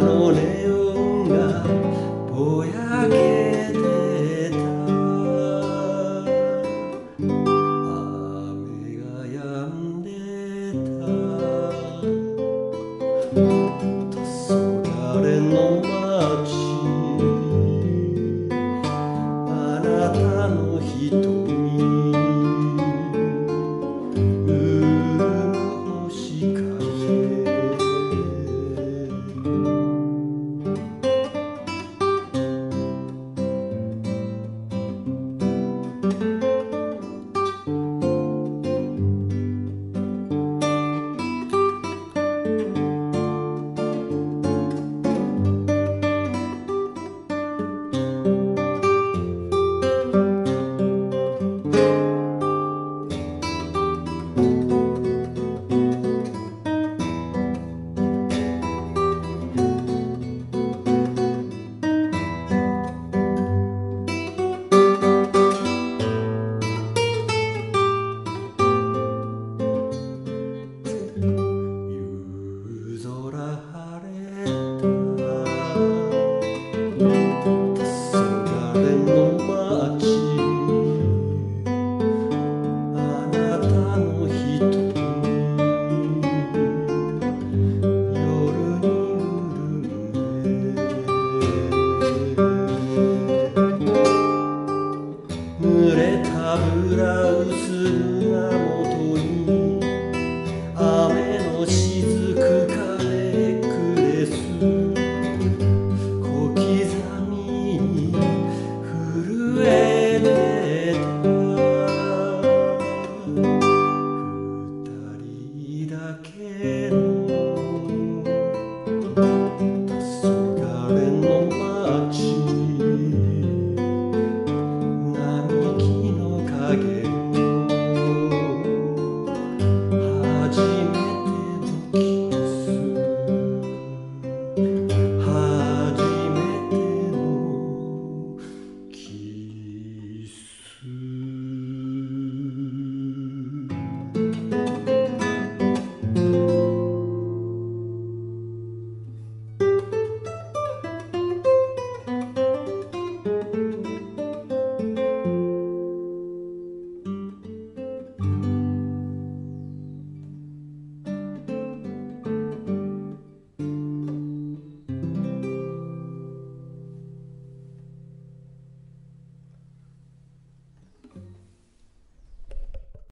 faroles.